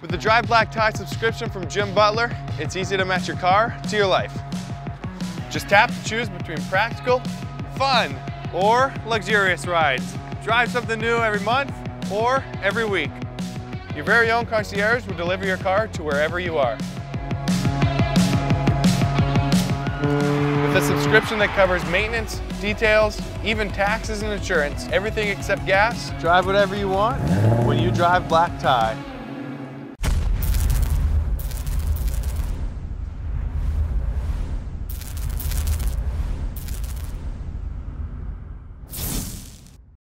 With the Drive Black Tie subscription from Jim Butler, it's easy to match your car to your life. Just tap to choose between practical, fun, or luxurious rides. Drive something new every month or every week. Your very own concierge will deliver your car to wherever you are. With a subscription that covers maintenance, details, even taxes and insurance, everything except gas, drive whatever you want when you drive Black Tie.